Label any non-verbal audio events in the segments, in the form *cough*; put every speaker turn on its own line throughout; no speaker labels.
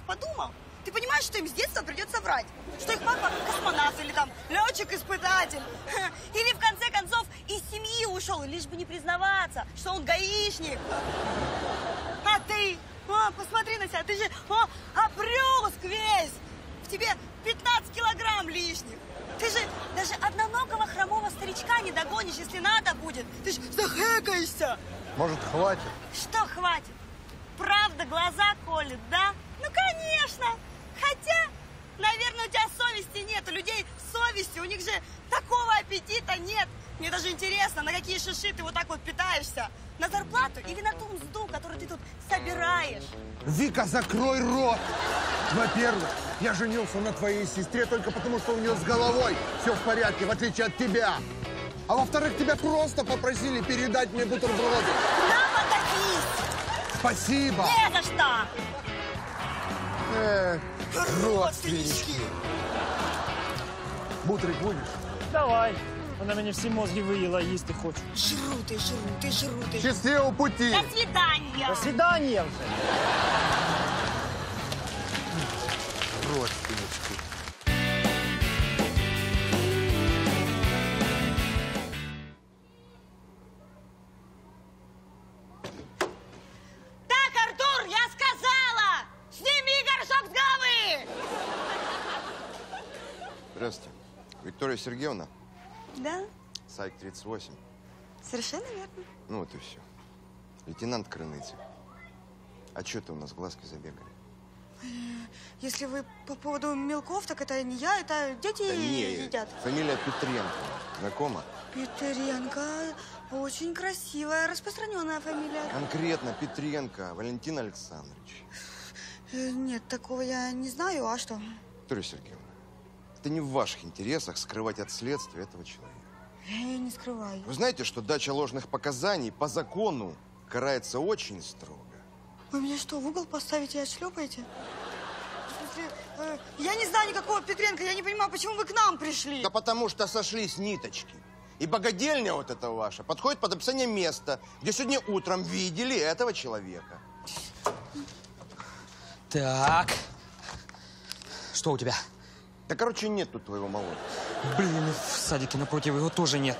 Детях подумал? Ты понимаешь, что им с детства придется врать? Что их папа космонавт или там летчик-испытатель? *laughs* Или в конце концов из семьи ушел, лишь бы не признаваться, что он гаишник. А ты? О, посмотри на себя, ты же о, опрюск весь. В тебе 15 килограмм лишних. Ты же даже одноногого хромого старичка не догонишь, если надо будет. Ты же захэкаешься.
Может, хватит?
Что хватит? Правда глаза колет, да? Ну, конечно. Хотя, наверное, у тебя совести нет. У людей совести, у них же такого аппетита нет. Мне даже интересно, на какие шиши ты вот так вот питаешься? На зарплату или на ту мзду, которую ты тут собираешь?
Вика, закрой рот! Во-первых, я женился на твоей сестре только потому, что у нее с головой все в порядке, в отличие от тебя. А во-вторых, тебя просто попросили передать мне бутерброды.
На, подавись!
Спасибо!
Не за что!
Э, родственнички. Бутрик будешь?
Давай. Вона мені всі мозги виїла, їсти хочу.
Жру ты, жру ты, жру ты.
Счастливого пути!
До свидания!
До свидання вже.
Здравствуйте. Виктория Сергеевна,
Да,
Сайк 38.
совершенно верно.
Ну вот и все. Лейтенант Крыныцев. А что ты у нас глазки забегали?
Если вы по поводу мелков, так это не я, это дети
Да не,
едят.
фамилия Петренко. Знакома?
Петренко. Очень красивая, распространенная фамилия.
Конкретно Петренко Валентин Александрович.
Э, Нет, такого я не знаю. А что?
Виктория Сергеевна, это не в ваших интересах скрывать от следствия этого человека.
Я не скрываю.
Вы знаете, что дача ложных показаний по закону карается очень строго?
Вы меня что, в угол поставите и отшлепаете? В смысле, э, я не знаю никакого Петренко, я не понимаю, почему вы к нам пришли?
Да потому что сошлись ниточки. И богадельня вот эта ваша подходит под описание места, где сегодня утром видели этого человека.
Так. Что у тебя?
Да, короче, нет тут твоего малого.
Блин, и в садике напротив его тоже нет.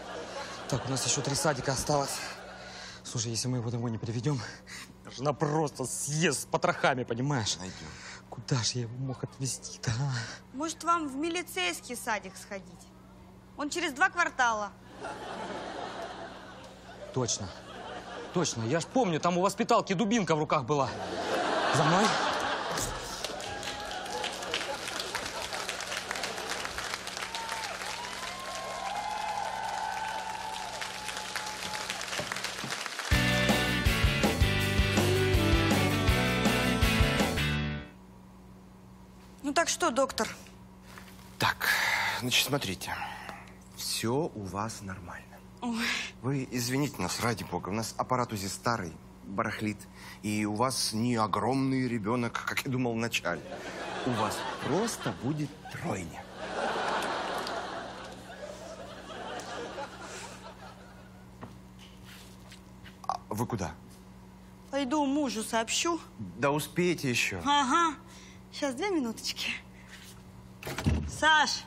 Так, у нас еще три садика осталось. Слушай, если мы его домой не приведем, жена просто съест с потрохами, понимаешь?
Найдем.
Куда же я его мог отвезти-то, а?
Может, вам в милицейский садик сходить? Он через два квартала.
Точно. Точно. Я ж помню, там у воспиталки дубинка в руках была. За мной?
Доктор?
Так, значит, смотрите. Все у вас нормально. Вы извините нас, ради бога. У нас аппарат УЗИ старый, барахлит. И у вас не огромный ребенок, как я думал вначале. У вас просто будет тройня. А вы куда?
Пойду мужу сообщу.
Да успеете еще.
Ага. Сейчас, две минуточки. Саш!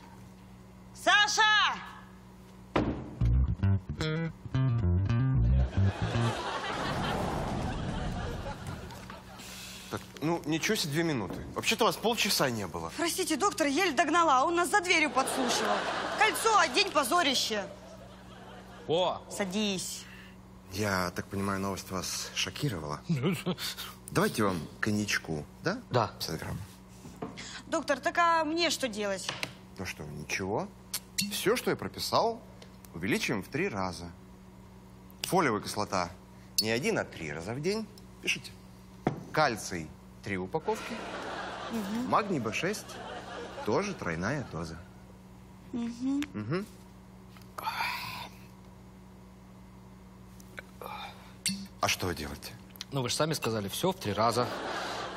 Саша!
Так, ну, ничего себе две минуты. Вообще-то вас полчаса не было.
Простите, доктор, еле догнала. а Он нас за дверью подслушивал. Кольцо, одень позорище.
О!
Садись.
Я так понимаю, новость вас шокировала. Давайте вам коньячку, да?
Да.
50 грамм.
Доктор, так а мне что делать?
Ну что, ничего. Все, что я прописал, увеличиваем в три раза. Фолиевая кислота не один, а три раза в день. Пишите. Кальций три упаковки. Магний Б6 тоже тройная доза. Мгм. А что вы делаете?
Ну, вы же сами сказали, все в три раза.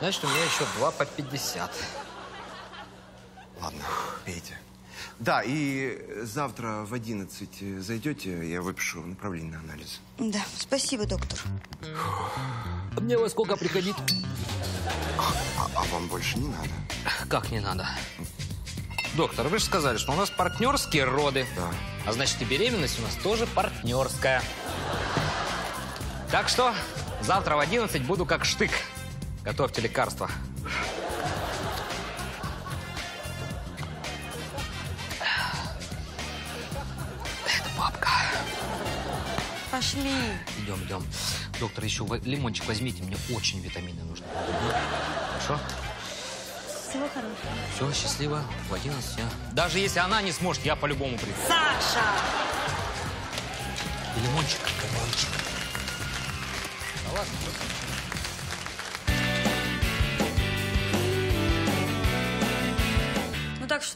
Значит, у меня еще два по 50.
Ладно, пейте. Да, и завтра в 11 зайдете, я выпишу направление на анализ.
Да, спасибо, доктор.
А Мне во сколько приходить?
А, а вам больше не надо?
Как не надо? Доктор, вы же сказали, что у нас партнерские роды.
Да.
А значит, и беременность у нас тоже партнерская. Так что завтра в 11 буду как штык. Готовьте лекарства.
Пошли.
Идем, идем. Доктор, еще лимончик возьмите, мне очень витамины нужны. Хорошо?
Всего хорошего.
Все, счастливо. В 11 я. Даже если она не сможет, я по-любому приду.
Саша!
И лимончик, лимончик.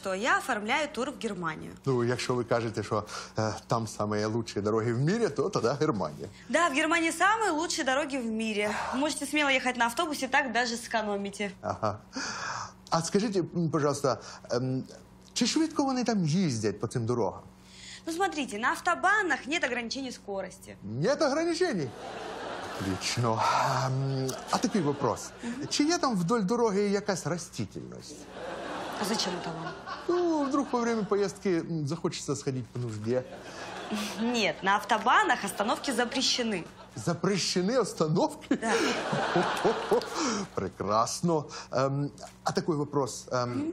Ну так что, я оформляю тур в Германию.
Ну, якщо ви кажете, що е, там самые лучшие дороги в мире, то тогда Германия.
Да, в Германии самые лучшие дороги в мире. Можете смело ехать на автобусе, так даже сэкономите.
Ага. А скажіть, м, пожалуйста, ем, чи швидко вони там їздять по цим дорогам?
Ну смотрите, на автобанах нет ограничений скорости.
Нет ограничений? Отлично. Ем, А такий вопрос. Чи є там вдоль дороги якась растительность?
А зачем это вам?
Ну, вдруг во время поездки м, захочется сходить по нужде.
Нет, на автобанах остановки запрещены.
Запрещены остановки?
Да.
Прекрасно. Ем, а такой вопрос. Ем,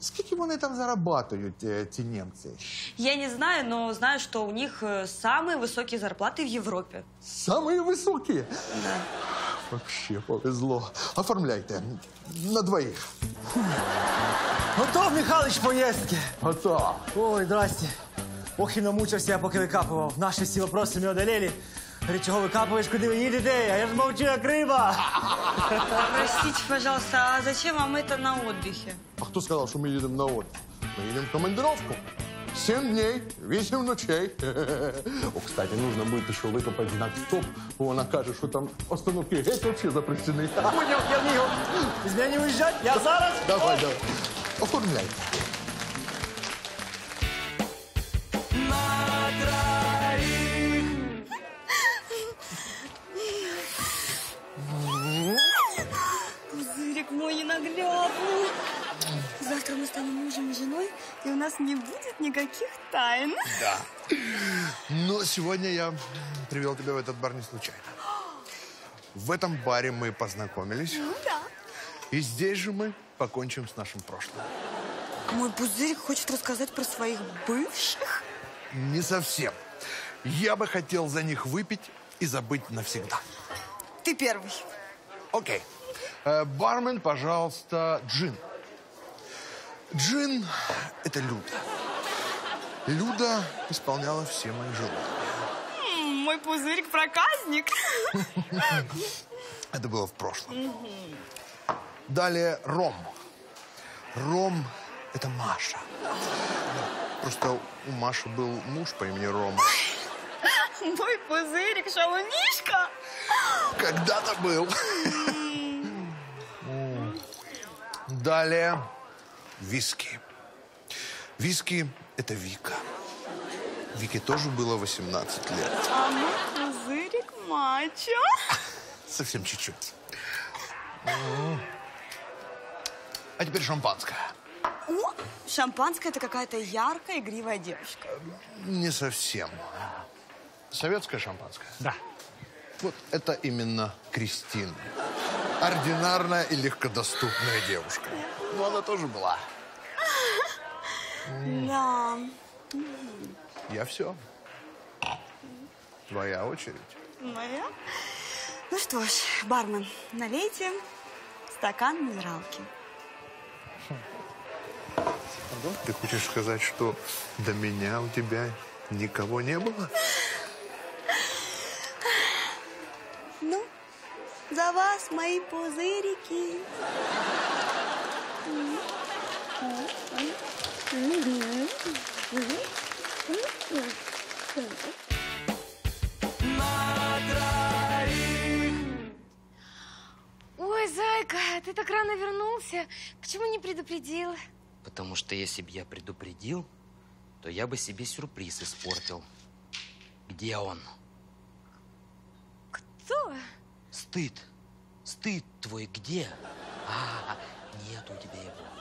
скільки вони там зарабатують, е, ці німці?
Я не знаю, но знаю, что у них э, самые высокие зарплаты в Европе.
Самые высокие?
Да.
Вообще повезло. Оформляйте. На двоих.
Готов, Михайлович, поїздки?
Готово.
Ой, здрасте. Ох, і намучився я, поки викапував. Наші всі вопроси ми одолели. Говорить, чого викапуєш, куди ви їдете? А я ж мовчу, як риба. *laughs*
Простите, пожалуйста, а зачем вам это на отдыхе?
А хто сказав, що ми їдемо на отдых? Ми їдемо в командировку. Семь дней, вісім ночей. *laughs* О, кстати, нужно будет еще выкопать знак «Стоп». Вона каже, що там остановки геть вообще запрещены. *laughs*
Поняв, я вмію. З мене не уїжджать, я зараз.
Давай, давай.
Ненаглядный. Завтра мы станем мужем и женой, и у нас не будет никаких тайн.
Но сегодня я привел тебя в этот бар не случайно. В этом баре мы познакомились.
Ну да.
И здесь же мы покончим с нашим прошлым.
Мой пузырик хочет рассказать про своих бывших.
Не совсем. Я бы хотел за них выпить и забыть навсегда.
Ты первый.
Окей. Э, бармен, пожалуйста, джин. Джин – это Люда. Люда исполняла все мои желания.
Мой пузырик проказник. *laughs*
Это было в прошлом. Далее Ром. Ром – это Маша. Просто у Маши был муж по имени Рома. *laughs*
Мой пузырик шалунишка.
Когда-то был. Далее виски. Виски – это Вика. Вике тоже было 18 лет.
А мой пузырик мачо. *laughs*
Совсем чуть-чуть. *laughs* А теперь шампанское.
О, шампанское это какая-то яркая, игривая девушка.
Не совсем. Советское шампанское.
Да.
Вот это именно Кристина. Ординарная и легкодоступная девушка. Но она тоже была.
Да.
Я все. Твоя очередь.
Моя? Ну что ж, бармен, налейте стакан минералки.
Ты хочешь сказать, что до меня у тебя никого не было?
Ну, за вас мои пузырики.
Ой, зайка, тебе? Почему не предупредил?
Потому что если бы я предупредил, то я бы себе сюрприз испортил. Где он?
Кто?
Стыд. Стыд твой где? А, нет у тебя его.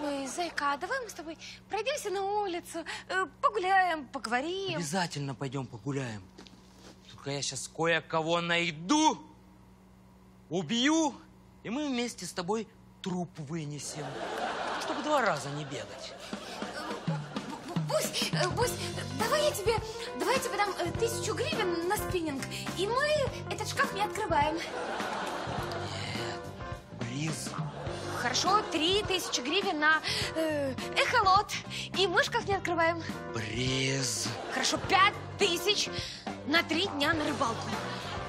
Ой, зайка, а давай мы с тобой пройдемся на улицу, э, погуляем, поговорим.
Обязательно пойдем погуляем. Только я сейчас кое-кого найду, убью, и мы вместе с тобой труп вынесем. Чтобы два раза не бегать.
Бусь, э, Бусь, давай я тебе, давай я тебе дам э, тысячу гривен на спиннинг, и мы этот шкаф не открываем.
Бриз.
Хорошо, три тысячи гривен на э, эхолот, и мы шкаф не открываем.
Бриз.
Хорошо, пять тысяч на три дня на рыбалку,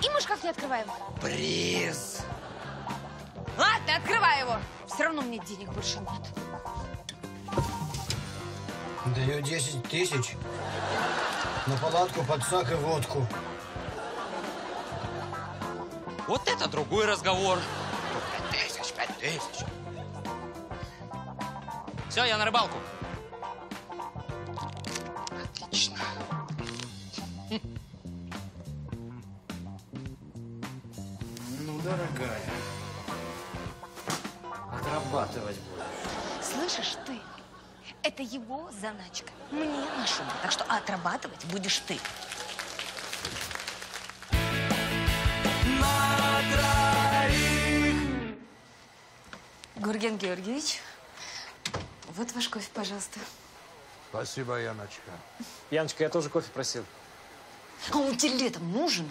и мы шкаф не открываем.
Бриз.
Ладно, открывай его. Все равно мне денег больше нет.
Даю 10 тысяч на палатку, подсак и водку.
Вот это другой разговор. Пять тысяч, пять тысяч. Все, я на рыбалку. Отлично.
Ну, дорогая, отрабатывать будешь.
Слышишь ты? Это его заначка. Мне на шубу. Так что отрабатывать будешь ты. Гурген Георгиевич, вот ваш кофе, пожалуйста.
Спасибо, Яночка.
Яночка, я тоже кофе просил.
А он тебе летом нужен?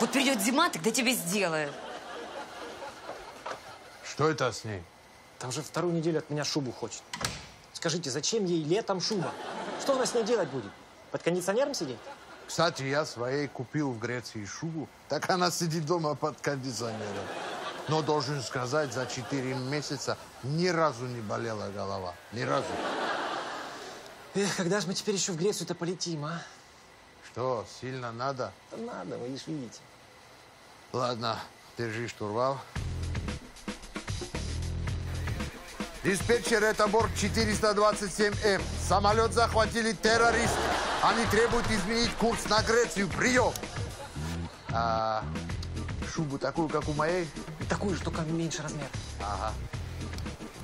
Вот придет зима, тогда тебе сделаю.
Что это с ней?
Там уже вторую неделю от меня шубу хочет. Скажите, зачем ей летом шуба? Что она с ней делать будет? Под кондиционером сидеть?
Кстати, я своей купил в Греции шубу. Так она сидит дома под кондиционером. Но должен сказать, за четыре месяца ни разу не болела голова. Ни разу.
Эх, когда же мы теперь еще в Грецию-то полетим, а?
Что, сильно надо?
Да надо, вы лишь видите.
Ладно, держи штурвал. Диспетчер, это борт 427М. Самолет захватили террористы. Они требуют изменить курс на Грецию. Прием! А, шубу такую, как у моей?
Такую же, только меньше размер.
Ага.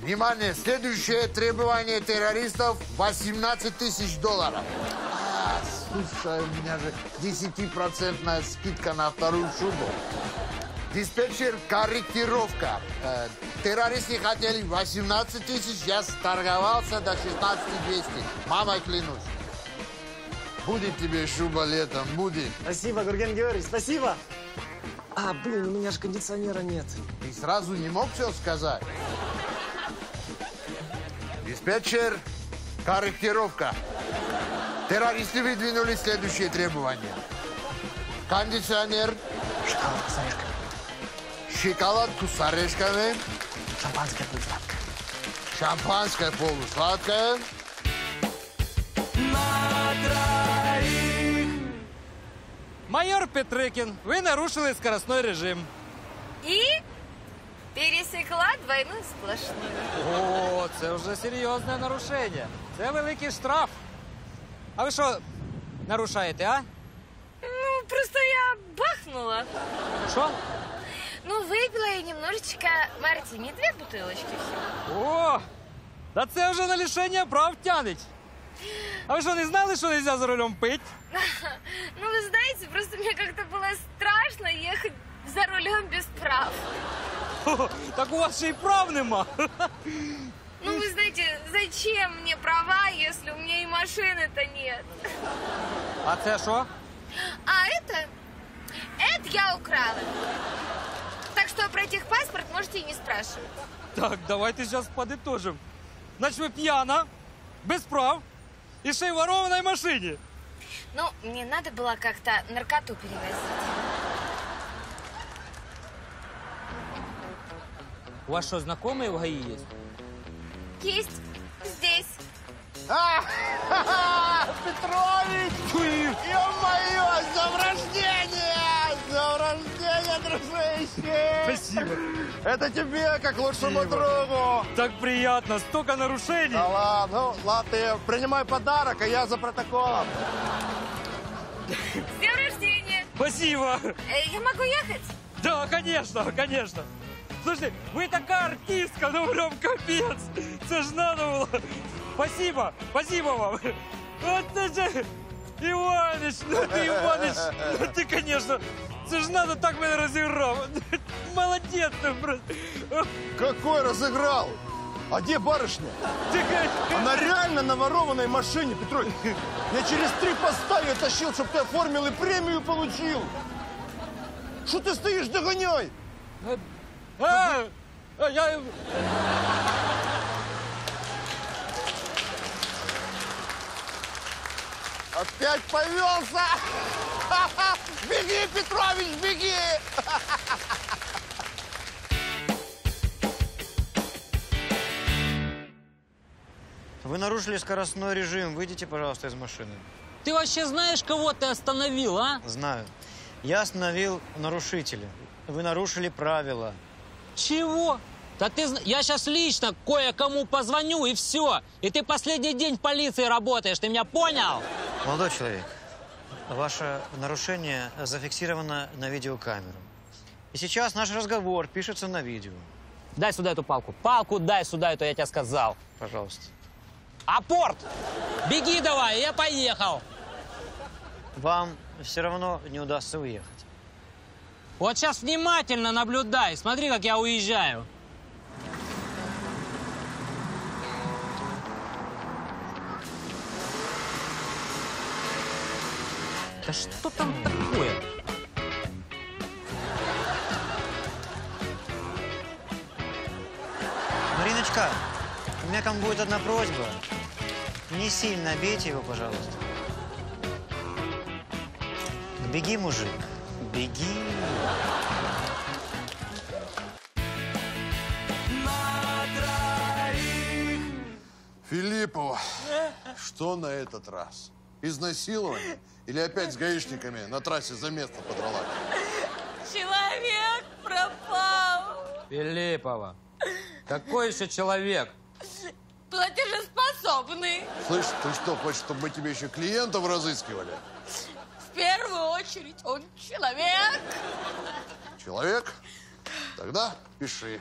Внимание, следующее требование террористов 18 тысяч долларов. А, слушай, у меня же 10% скидка на вторую шубу. Диспетчер, корректировка. Э, террористы хотели 18 тысяч, я торговался до 16 200. Мамой клянусь. Будет тебе шуба летом, будет.
Спасибо, Гурген Георгиевич, спасибо. А, блин, у меня же кондиционера нет.
Ты сразу не мог все сказать? Диспетчер, корректировка. Террористы выдвинули следующие требования. Кондиционер,
Шоколадка с орешками.
Шоколадку с орешками,
Шампанское полусладкое.
шампанское полусладкое,
Майор Петрикін, ви нарушили скоростной режим.
И пересекла двойную сплошную.
О, це вже серйозне нарушення. Це великий штраф. А ви що нарушаєте, а?
Ну, просто я бахнула.
Що?
Ну, выпила я немножечко мартини, две бутылочки всего.
О! Та це вже на лишення прав тянуть. А ви що, не знали, що не можна за рулем пити? *laughs*
Ну, вы знаете, просто мне как-то было страшно ехать за рулем без прав.
Так у вас ще й прав нема. *laughs*
Ну, вы знаете, зачем мне права, если у меня и машины-то нет?
А це що?
А это, это я украла Так что про техпаспорт можете и не спрашивать.
Так, давайте зараз подытожим. Значить, ви п'яна, без прав і ще й в ворованій машині.
Ну, мне надо было как-то наркоту перевозить.
У вас що, знайомий в ГАІ є?
Есть здесь. *laughs*
Петрович! Ё-моё, с днем рождения! С днем рождения,
Дружище!
Спасибо.
Это тебе, как лучшему другу!
Так приятно, столько нарушений.
Да ладно, ну, ладно, ты принимай подарок, а я за протоколом.
С днем рождения!
Спасибо.
Э, Я могу ехать?
Да, конечно, конечно. Слушай, вы такая артистка, ну прям капец. Це ж надо было. Спасибо, спасибо вам. Вот це же, Иваныч, ну ты, Иваныч, ну ты, конечно, це ж надо так мене розіграв. *laughs* Молодець ти просто.
Какой разыграл? А где барышня? Она реально на ворованной машине, Петрович. Я через три поста ее тащил, чтобы ты оформил и премию получил. Что ты стоишь, догоняй?
а, а, я...
Опять повелся! *laughs* Беги, Петрович, беги!
Вы нарушили скоростной режим. Выйдите, пожалуйста, из машины.
Ты вообще знаешь, кого ты остановил, а?
Знаю. Я остановил нарушителя. Вы нарушили правила.
Чего? Да ты, я сейчас лично кое-кому позвоню и все. И ты последний день в полиции работаешь, ты меня понял?
Молодой человек, ваше нарушение зафиксировано на видеокамеру. И сейчас наш разговор пишется на видео.
Дай сюда эту палку. Палку дай сюда, это я тебе сказал.
Пожалуйста.
Апорт! Беги давай, я поехал.
Вам все равно не удастся уехать.
Вот сейчас внимательно наблюдай. Смотри, как я уезжаю. Да что там такое?
Мариночка, у меня к вам будет одна просьба. Не сильно бейте его, пожалуйста. Беги, мужик, беги.
Филиппова, что на этот раз? Изнасилование? Или опять с гаишниками на трассе за место подрала?
Человек пропал.
Филиппова. Какой еще человек?
Платежеспособный.
Слышь, ты что, хочешь, чтобы мы тебе еще клиентов разыскивали?
В первую очередь он человек.
Человек? Тогда пиши.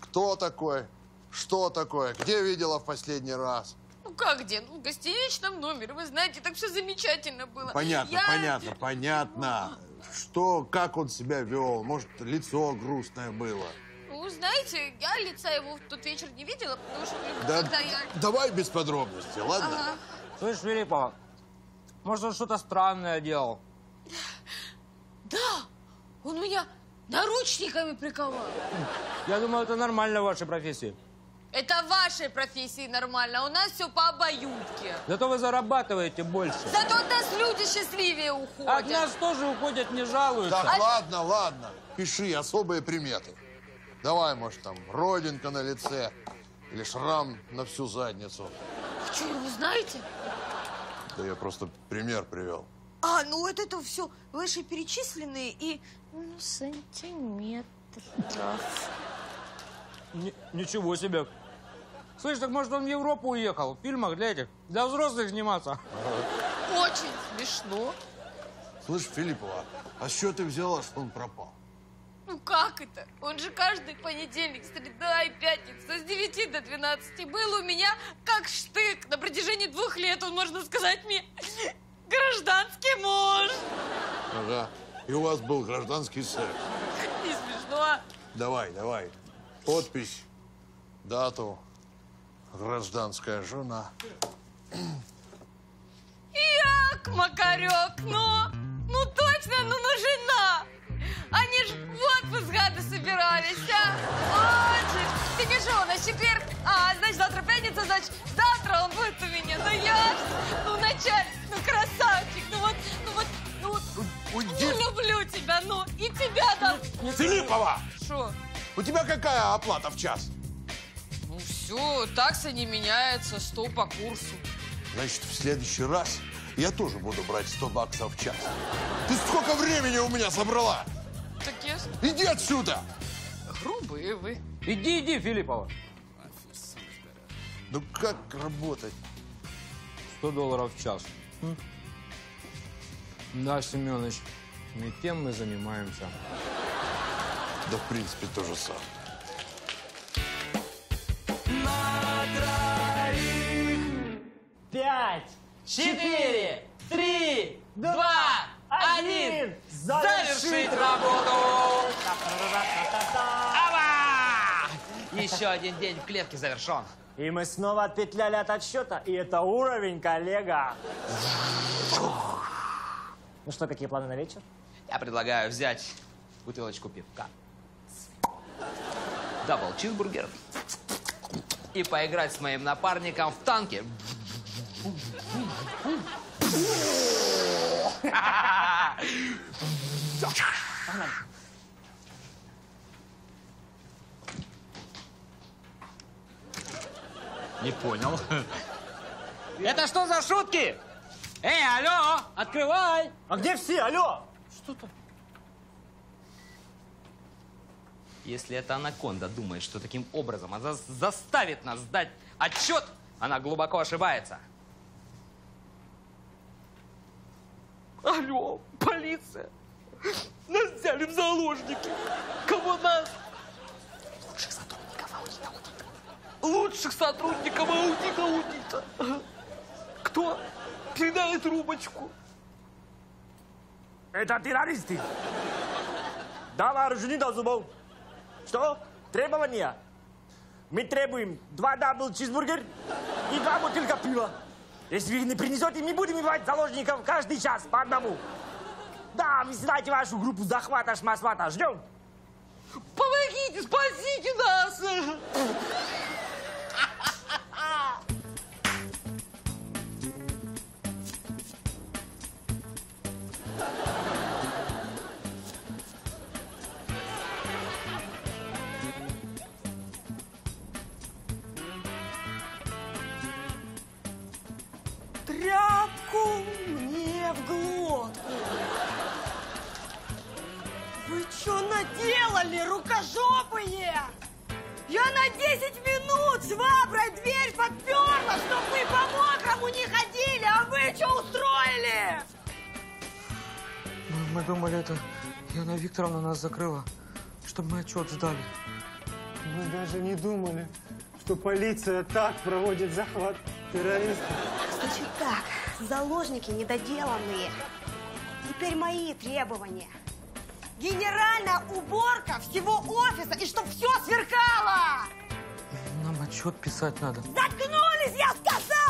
Кто такой? Что такое? Где видела в последний раз?
Ну как где? Ну, в гостиничном номере. Вы знаете, так все замечательно было.
Понятно,
Я-
понятно, понятно. Что, как он себя вел? Может, лицо грустное было?
Ну, знаете, я лица его в тот вечер не видела, потому что
Да,
когда я...
давай без подробностей, ладно?
Ага.
Слышь, Филиппова, может, он что-то странное делал?
Да, он меня наручниками приковал.
Я думаю, это нормально в вашей профессии.
Это в вашей профессии нормально, а у нас все по обоюдке.
Зато вы зарабатываете больше.
Зато от нас люди счастливее уходят.
От нас тоже уходят, не жалуются.
Так, ладно, ладно. Пиши особые приметы. Давай, может, там, родинка на лице или шрам на всю задницу.
Вы что, его знаете?
Да я просто пример привел.
А, ну вот это все вышеперечисленные и...
Ну, сантиметров.
Ни- ничего себе. Слышь, так может он в Европу уехал? В фильмах для этих, для взрослых сниматься.
Очень смешно.
Слышь, Филиппова, а с чего ты взяла, что он пропал?
Ну как это? Он же каждый понедельник, среда и пятница с 9 до 12 был у меня как штык. На протяжении двух лет он, можно сказать, мне *laughs* гражданский муж.
Ага. И у вас был гражданский секс.
Не смешно.
Давай, давай. Подпись, дату, гражданская жена.
Як, Макарек, ну, ну точно, ну, ну жена. Они ж в отпуск гады собирались, а? Боже, тебе что, на четверг? А, значит, завтра пятница, значит, завтра он будет у меня. Ну я ж, ну начальник, ну красавчик, ну вот, ну вот, ну вот,
Уйди.
ну люблю тебя, ну, и тебя там.
Филиппова!
Что?
У тебя какая оплата в час?
Все, такса не меняется, 100 по курсу.
Значит, в следующий раз Я тоже буду брать 100 баксов в час. Ты сколько времени у меня забрала?
Так я
Иди отсюда!
грубые вы.
Иди, иди, Филиппова.
Ну как работать?
100 долларов в час. М? Да, Семенович, не тем мы занимаемся.
Да, в принципе, то же самое.
Пять, четыре, три, два, один. Завершить работу! Ава! Еще один день в клетке завершен.
И мы снова отпетляли от отсчета, и это уровень, коллега. Ну что, какие планы на вечер?
Я предлагаю взять бутылочку пивка, double чизбургер и поиграть с моим напарником в танки. Не понял. Это что за шутки? Эй, алло, открывай!
А где все? Алло!
Если эта анаконда думает, что таким образом она за- заставит нас сдать отчет, она глубоко ошибается. Алло, полиция! Нас взяли в заложники! Кого нас? Лучших сотрудников аудита аудита. Лучших сотрудников аудита аудита. Кто? Передай трубочку.
Это террористы. Да вооружены до зубов. Что? Требования? Мы требуем два double чизбургер и два бутылка пива. Если вы не принесете, мы будем убивать заложников каждый час по одному. Да, вы знаете вашу группу захвата шмасвата. Ждем.
Помогите, спасите нас!
Рукожопые? Я на 10 минут шваброй дверь подперла, чтоб вы по мокрому не ходили, а вы что устроили?
Мы думали, это Яна Викторовна нас закрыла, чтобы мы отчет сдали.
Мы даже не думали, что полиция так проводит захват террористов.
Значит так, заложники недоделанные. Теперь мои требования генеральная уборка всего офиса, и чтоб все сверкало!
Нам отчет писать надо.
Заткнулись, я сказала!